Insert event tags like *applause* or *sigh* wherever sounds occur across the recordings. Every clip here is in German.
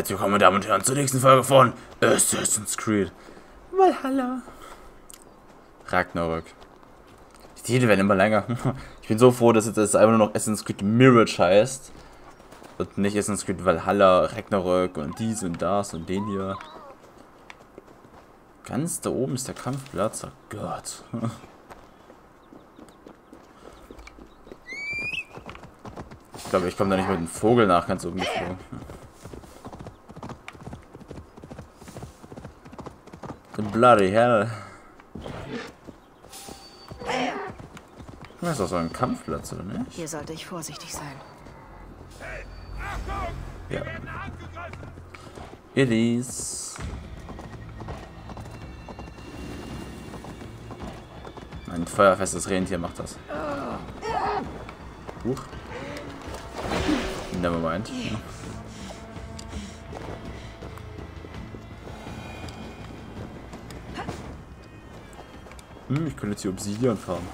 Herzlich willkommen, meine Damen und Herren, zur nächsten Folge von Assassin's Creed Valhalla. Ragnarök. Die Titel werden immer länger. *laughs* Ich bin so froh, dass jetzt das einfach nur noch Assassin's Creed Mirage heißt. Und nicht Assassin's Creed Valhalla, Ragnarök und dies und das und den hier. Ganz da oben ist der Kampfplatz. Oh Gott. *laughs* Ich glaube, ich komme da nicht mit dem Vogel nach ganz oben geflogen. *laughs* Bloody hell. Das ist doch so ein Kampfplatz, oder nicht? Hier sollte ich vorsichtig sein. Ja. Elise. Ein feuerfestes Rentier macht das. Huch. Never mind. Hm, ich könnte jetzt hier Obsidian fahren.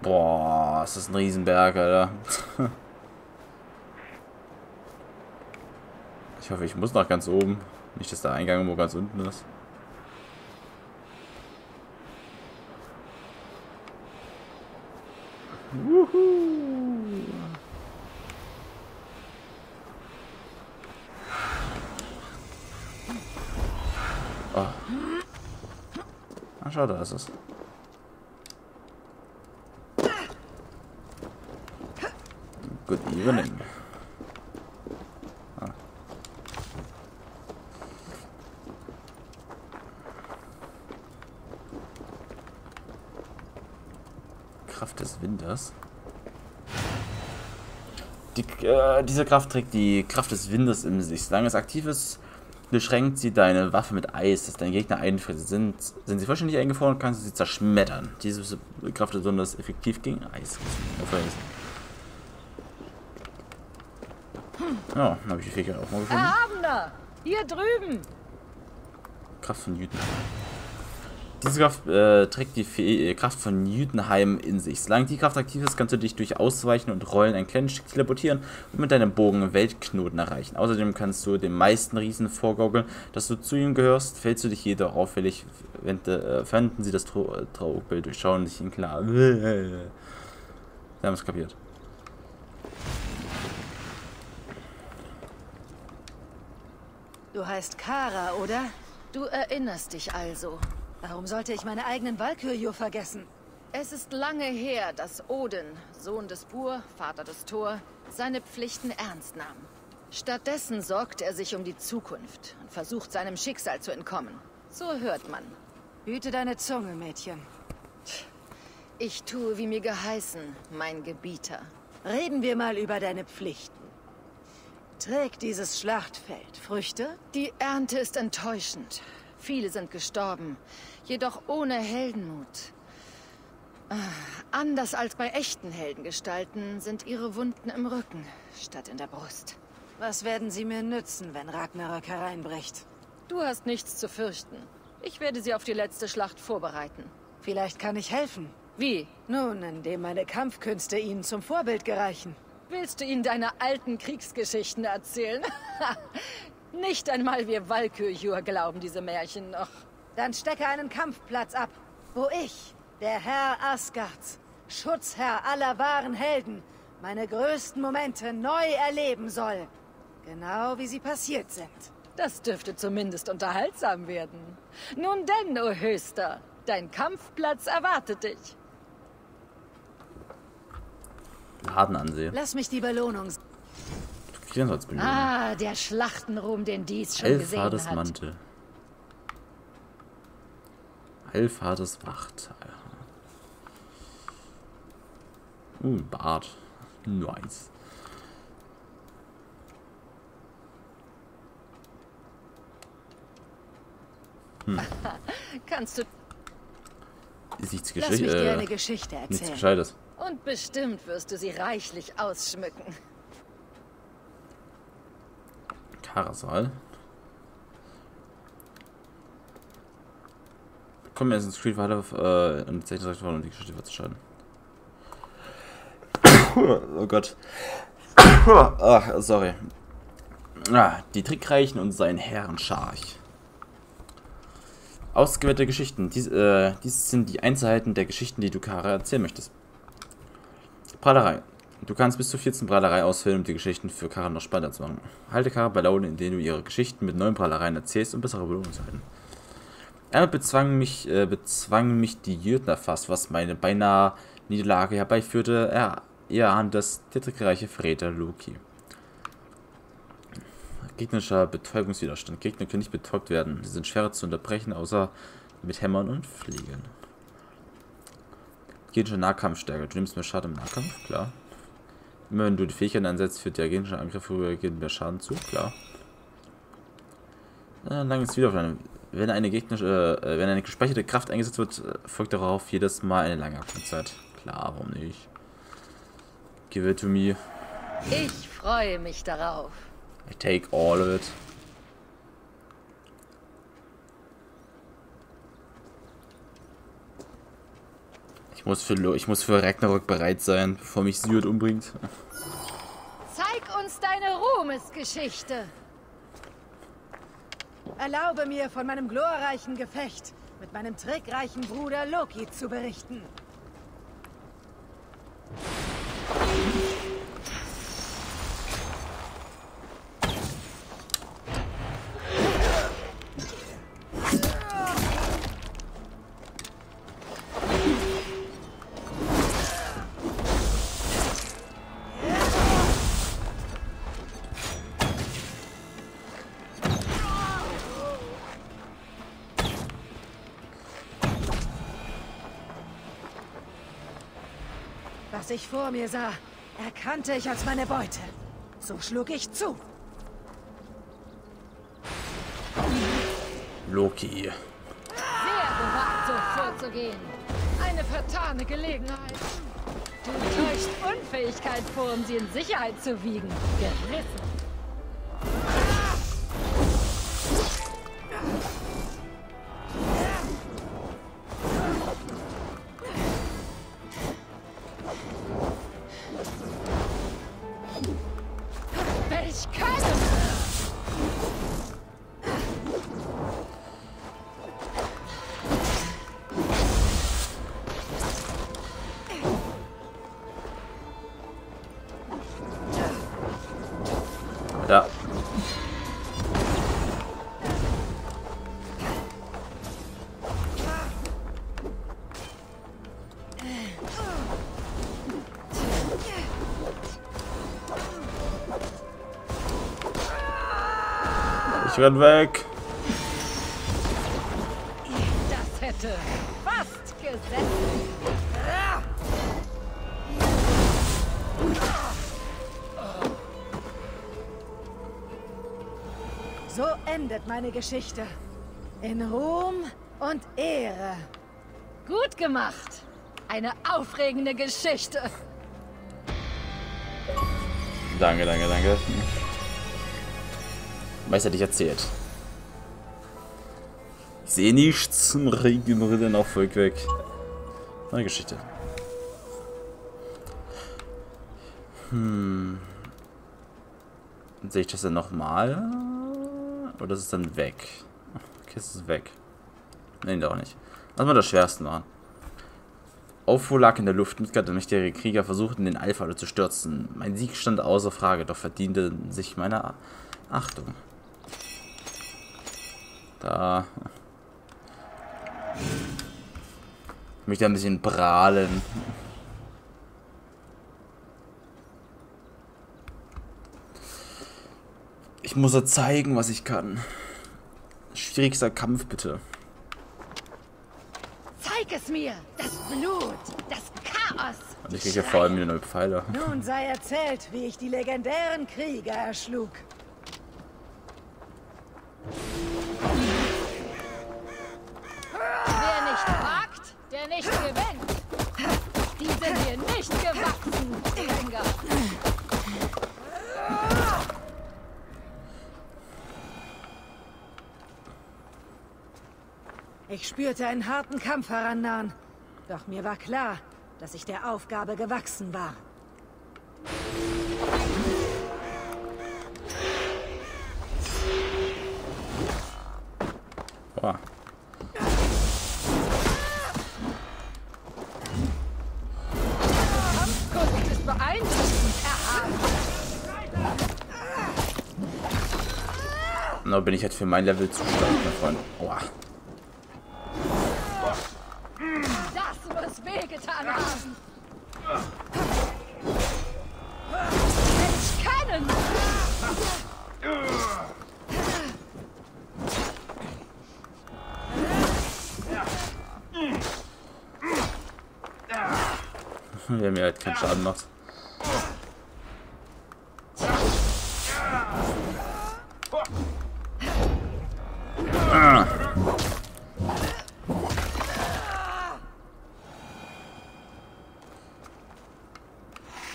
Boah, ist das ein Riesenberg, Alter. *laughs* Ich hoffe, ich muss nach ganz oben. Nicht, dass der Eingang irgendwo ganz unten ist. Schau, da ist es. Good evening. Ah. Kraft des Winters. Die, äh, diese Kraft trägt die Kraft des Windes in sich. Solange es aktiv ist, beschränkt sie deine Waffe mit Eis, das deine Gegner einfriert. Sind, sind sie vollständig eingefroren, kannst du sie zerschmettern. Diese Kraft ist besonders effektiv gegen Eis. Ja, dann habe ich die Fähigkeit auch mal gefunden. Erhabener! Hier drüben! Kraft von Newton. Diese Kraft äh, trägt die Fäh Kraft von Newtonheim in sich. Solange die Kraft aktiv ist, kannst du dich durch Ausweichen und Rollen ein kleines Stück teleportieren und mit deinem Bogen Weltknoten erreichen. Außerdem kannst du den meisten Riesen vorgaukeln, dass du zu ihm gehörst. Fällst du dich jedoch auffällig, wenn, äh, fanden sie das Trau Traubild durchschauen sich in klar. Wir haben es kapiert. Du heißt Kara, oder? Du erinnerst dich also. Warum sollte ich meine eigenen Valkyrio vergessen? Es ist lange her, dass Odin, Sohn des Bur, Vater des Thor, seine Pflichten ernst nahm. Stattdessen sorgt er sich um die Zukunft und versucht seinem Schicksal zu entkommen. So hört man. Hüte deine Zunge, Mädchen. Ich tue, wie mir geheißen, mein Gebieter. Reden wir mal über deine Pflichten. Trägt dieses Schlachtfeld Früchte? Die Ernte ist enttäuschend. Viele sind gestorben, jedoch ohne Heldenmut. Ah, Anders als bei echten Heldengestalten sind ihre Wunden im Rücken statt in der Brust. Was werden sie mir nützen, wenn Ragnarök hereinbricht? Du hast nichts zu fürchten. Ich werde sie auf die letzte Schlacht vorbereiten. Vielleicht kann ich helfen. Wie? Nun, indem meine Kampfkünste ihnen zum Vorbild gereichen. Willst du ihnen deine alten Kriegsgeschichten erzählen? *laughs* Nicht einmal wir Valkyjur glauben diese Märchen noch. Dann stecke einen Kampfplatz ab, wo ich, der Herr Asgards, Schutzherr aller wahren Helden, meine größten Momente neu erleben soll. Genau wie sie passiert sind. Das dürfte zumindest unterhaltsam werden. Nun denn, o Höchster, dein Kampfplatz erwartet dich. Laden ansehen. Lass mich die Belohnung... Kriegen als Belohnung. Ah, der Schlachtenruhm, den dies schon gesehen Elfhades hat. Mantel. Elfhades Wacht. Uh, Bart. Nice. *laughs* Kannst du... Ist nichts Lass mich dir Äh, eine Geschichte nichts erzählen. Gescheites. Und bestimmt wirst du sie reichlich ausschmücken. Karasal. Komm, Assassin's Creed weiter äh, und tatsächlich um die Geschichte fortzuschreiben. *coughs* oh Gott. *coughs* Ach, sorry. Ah, die Trickreichen und sein Herrenscharch. Ausgewählte Geschichten. Dies, äh, dies sind die Einzelheiten der Geschichten, die du Kara erzählen möchtest. Prahlerei. Du kannst bis zu 14 Prahlerei auswählen, um die Geschichten für Kara noch spannender zu machen. Halte Kara bei Laune, indem du ihre Geschichten mit neuen Prahlereien erzählst, um bessere Belohnungen zu halten. Er bezwang mich, äh, bezwang mich die Jötner fast, was meine beinahe Niederlage herbeiführte. Er, er ahnt das trickreiche Verräter Loki. Gegnerischer Betäubungswiderstand. Gegner können nicht betäubt werden. Sie sind schwerer zu unterbrechen, außer mit Hämmern und Fliegen. Gegnerische Nahkampfstärke. Du nimmst mehr Schaden im Nahkampf, klar. Immer wenn du die Fähigkeit einsetzt, führt der gegnerische Angriff vorübergehend mehr Schaden zu, klar. Äh, langes Wiederaufladen. Wenn eine gegnerische, äh, wenn eine gespeicherte Kraft eingesetzt wird, folgt darauf jedes Mal eine lange Aktionszeit. Klar, warum nicht? Give it to me. Ich freue mich darauf. I take all of it. Muss für, ich muss für Ragnarok bereit sein, bevor mich Syrt umbringt. Zeig uns deine Ruhmesgeschichte. Erlaube mir, von meinem glorreichen Gefecht mit meinem trickreichen Bruder Loki zu berichten. Was ich vor mir sah, erkannte ich als meine Beute. So schlug ich zu. Loki. Sehr gewagt, so vorzugehen. Eine vertane Gelegenheit. Du täuscht Unfähigkeit vor, um sie in Sicherheit zu wiegen. Gerissen. Ich renn weg. Das hätte fast gesessen. So endet meine Geschichte. In Ruhm und Ehre. Gut gemacht. Eine aufregende Geschichte. Danke, danke, danke. Was hätte ich erzählt? Ich sehe nichts. Im Regen Ritter noch voll weg. Neue Geschichte. Hm. Sehe ich das dann nochmal? Oder ist es dann weg? Okay, es ist weg. Nein, doch nicht. Lass mal das Schwerste machen. Aufruhr lag in der Luft. Midgard und mächtige Krieger versuchten, den Alpha zu stürzen. Mein Sieg stand außer Frage, doch verdiente sich meiner Achtung. Da. Ich möchte ein bisschen prahlen. Ich muss er zeigen, was ich kann. Schwierigster Kampf, bitte. Zeig es mir. Das Blut. Das Chaos. Und ich kriege ja vor allem wieder neue Pfeile. Nun sei erzählt, wie ich die legendären Krieger erschlug. Ich spürte einen harten Kampf herannahen. Doch mir war klar, dass ich der Aufgabe gewachsen war. Boah. Kampfkunst ist beeindruckend erhaben. Na, bin ich halt für mein Level zu stark, mein Freund. Boah. Muss wehgetan haben. Ich können! Der mir halt keinen Schaden macht.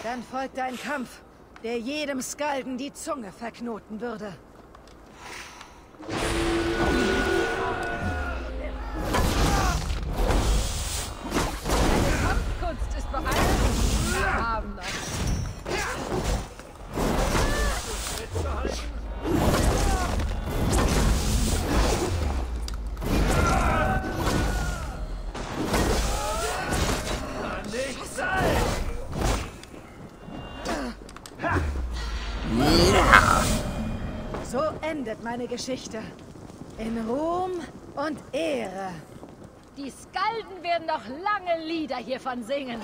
Dann folgt ein Kampf, der jedem Skalden die Zunge verknoten würde. Meine Geschichte. In Ruhm und Ehre. Die Skalden werden noch lange Lieder hiervon singen.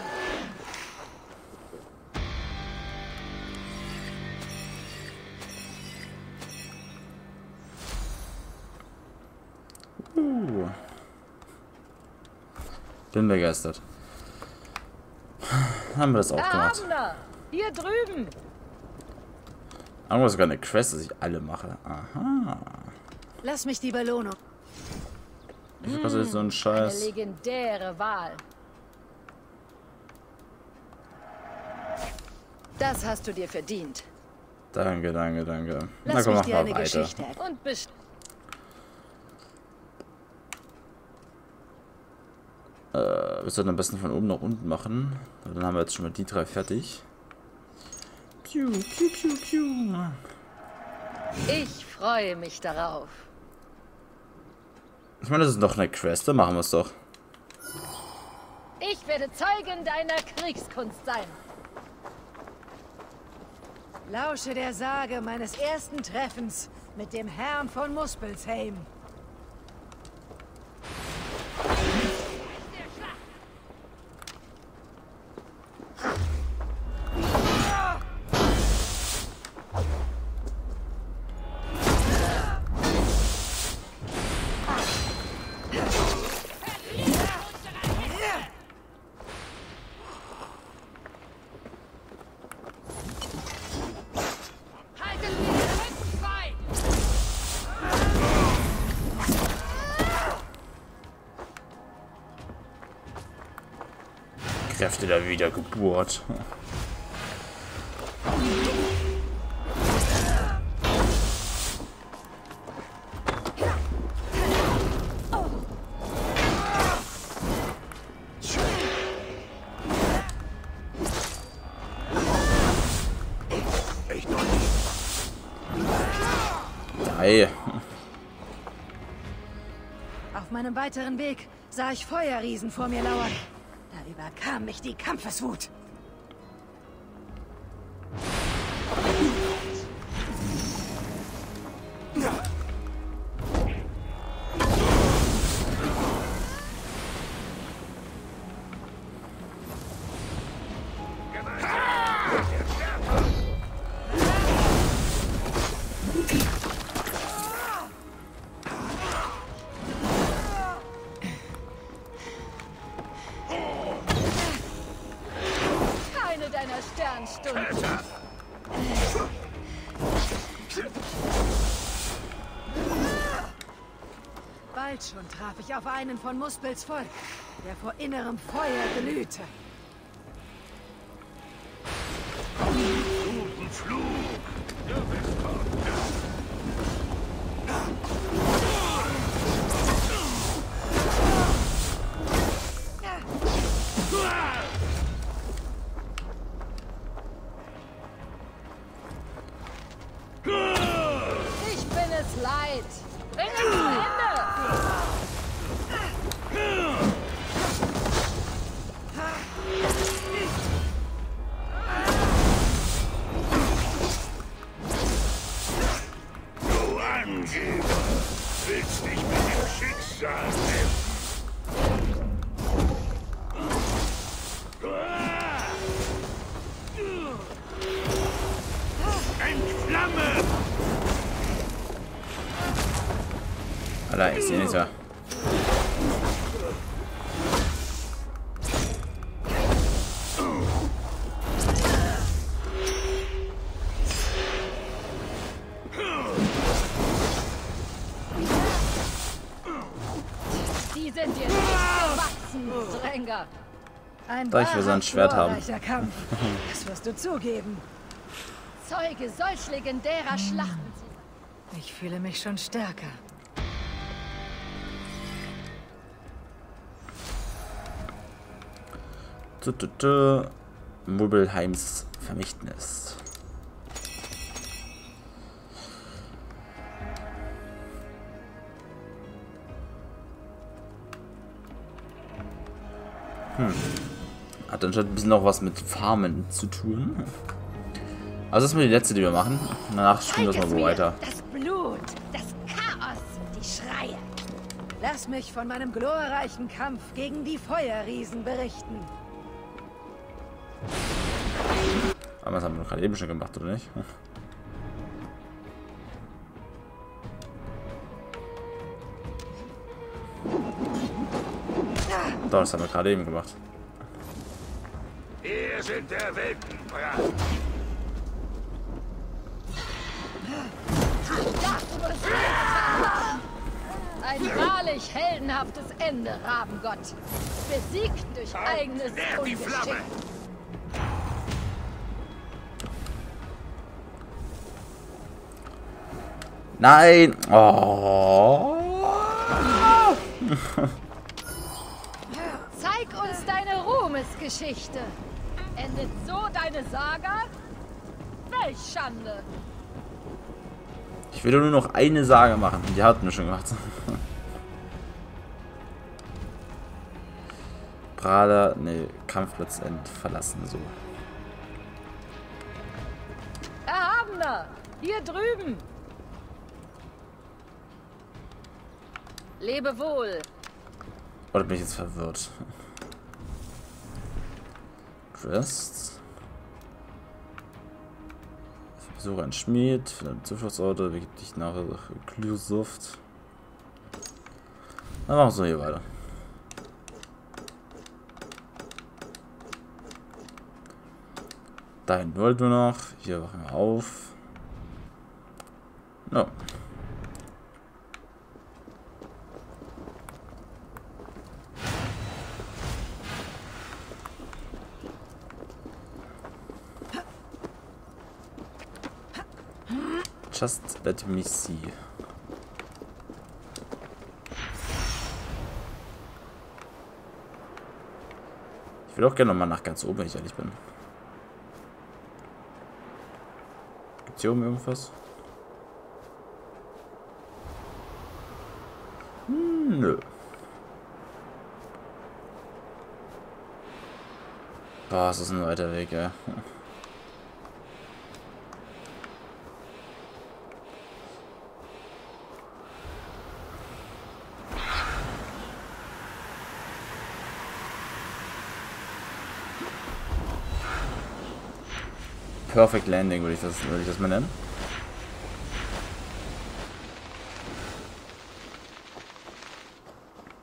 Uh. Bin begeistert. Haben wir das auch gemacht. haben wir. Hier drüben. Irgendwas sogar eine Quest, dass ich alle mache. Aha. Lass mich die Belohnung. Wie viel kostet so ein Eine Scheiß? legendäre Wahl. Das hast du dir verdient. Danke, danke, danke. Na Lass komm, mich mach mal eine weiter. Geschichte. Und Äh, wir sollten am besten von oben nach unten machen. Dann haben wir jetzt schon mal die drei fertig. Piu, piu, piu, piu. ich freue mich darauf. Ich meine, das ist doch eine Quest, dann machen wir es doch. Ich werde Zeugin deiner Kriegskunst sein. Lausche der Sage meines ersten Treffens mit dem Herrn von Muspelsheim. Kräfte der Wiedergeburt. Auf meinem weiteren Weg sah ich Feuerriesen vor mir lauern. Da überkam mich die Kampfeswut. Keine Dann traf ich auf einen von Muspels Volk, der vor innerem Feuer glühte. Ich bin es leid. Angeber! Willst dich mit dem Schicksal Dränger. Ein Da ich will so ein wahrhaft Schwert haben. Kampf. *laughs* Das wirst du zugeben. Zeuge solch legendärer Schlachten sein. Ich fühle mich schon stärker. Mubbelheims Vermächtnis. Hm. Hat anscheinend ein bisschen noch was mit Farmen zu tun. Also das ist mal die letzte, die wir machen. Danach spielen wir das mal so weiter. Das Blut, das Chaos, die Schreie. Lass mich von meinem glorreichen Kampf gegen die Feuerriesen berichten. Aber das haben wir gerade eben schon gemacht, oder nicht? Doch, das haben wir gerade eben gemacht. Wir sind der Weltenbrand. Ein wahrlich heldenhaftes Ende, Rabengott. Besiegt durch eigenes die Flamme! Ungeschick. Nein! Oh. *laughs* Zeig uns deine Ruhmesgeschichte. Endet so deine Saga? Welch Schande. Ich will nur noch eine Sage machen. Die hatten wir schon gemacht. *laughs* Prada, ne, Kampfplatz end verlassen, so. Erhabener, hier drüben. Lebe wohl. Oder bin ich jetzt verwirrt? Dressed. Besuche einen Schmied, finde einen Zufluchtsort, begib dich nach Klusuft. Dann machen wir hier weiter. Dahin wollten wir noch. Hier wachen wir auf. No. Just let me see. Ich will auch gerne noch mal nach ganz oben, wenn ich ehrlich bin. Gibt's hier oben irgendwas? Hm, nö. Boah, es ist ein weiter Weg, ey. Perfect Landing würde ich das, würde ich das mal nennen.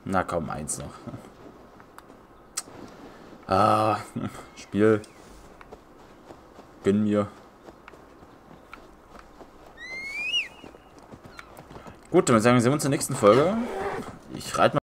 Na komm, eins noch. *laughs* Ah, *laughs* Spiel. Gönn mir. Gut, dann sagen, wir sehen uns in der nächsten Folge. Ich reite mal.